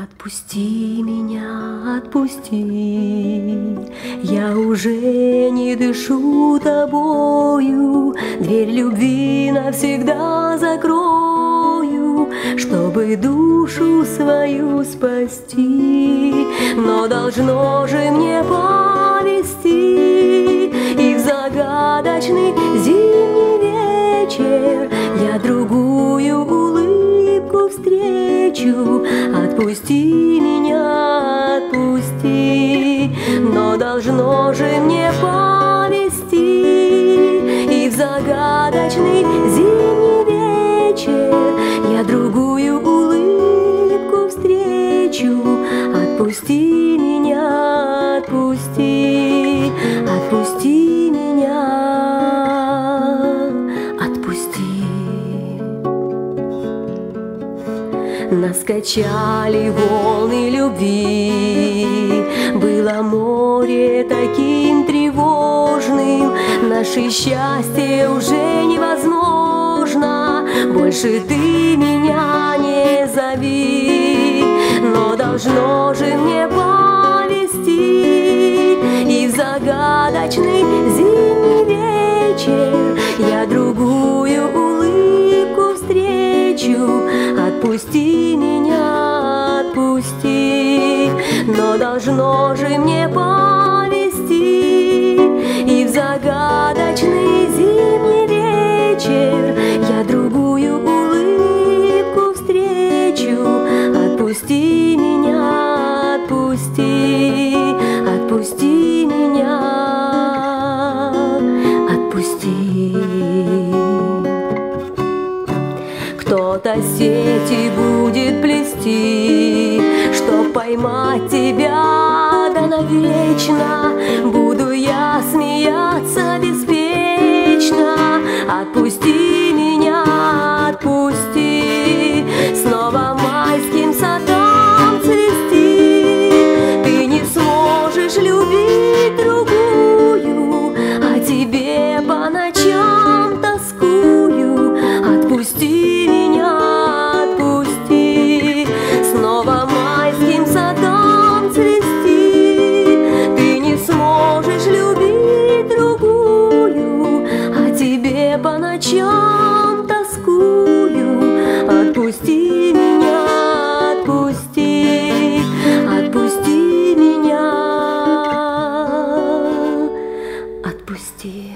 Отпусти меня, отпусти, я уже не дышу тобою, дверь любви навсегда закрою, чтобы душу свою спасти, но должно же мне повести Отпусти меня, отпусти, но должно же мне повести. И в загадочный зимний вечер я другую улыбку встречу. Отпусти меня, отпусти, Наскачали волны любви, было море таким тревожным, наше счастье уже невозможно, больше ты меня не зови, но должно же мне повести и в загадочный Отпусти меня, отпусти, но должно же мне повести и в загадочный зимний вечер я другую улыбку встречу. Отпусти меня, отпусти, сети будет плести, чтоб поймать тебя да навечно. Буду ночам тоскую, отпусти меня, отпусти, отпусти меня, отпусти.